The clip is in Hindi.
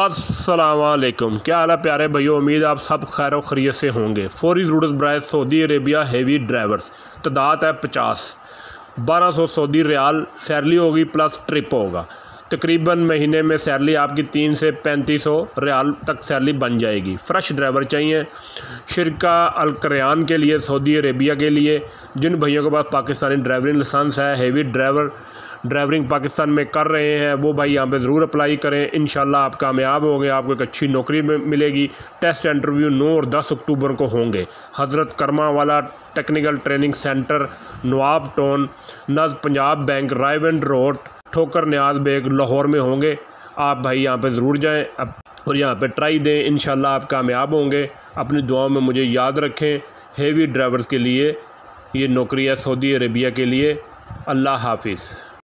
असलकुम क्या हाल है प्यारे भैया उम्मीद आप सब खैर खरीत से होंगे। फौरी ज़रूरत बर सऊदी अरेबिया हेवी ड्राइवर्स तदाद है पचास। बारह सौ सऊदी रियाल सैलरी होगी प्लस ट्रिप होगा। तकरीबन महीने में सैलरी आपकी तीन से पैंतीस सौ रियाल तक सैलरी बन जाएगी। फ़्रेश ड्राइवर चाहिए। शिरका अलकरयान के लिए सऊदी अरेबिया के लिए। जिन भैयों के पास पाकिस्तानी ड्राइवरिंग लाइसेंस है हेवी ड्राइवर ड्राइवरिंग पाकिस्तान में कर रहे हैं। वो भाई यहाँ पे ज़रूर अप्लाई करें। इन आप कामयाब होंगे। आपको एक अच्छी नौकरी मिलेगी। टेस्ट इंटरव्यू नौ और दस अक्टूबर को होंगे। हज़रत करमा वाला technical training centre, Nawab town नज पंजाब बैंक रायवेंड रोड, ठोकर न्याज बेग लाहौर में होंगे। आप भाई यहाँ पे ज़रूर जाएँ। और यहाँ पे ट्राई दें। इन आप कामयाब होंगे। अपनी दुआओं में मुझे याद रखें। हेवी ड्राइवर्स के लिए ये नौकरी है सऊदी अरेबिया के लिए। अल्लाह हाफिज़।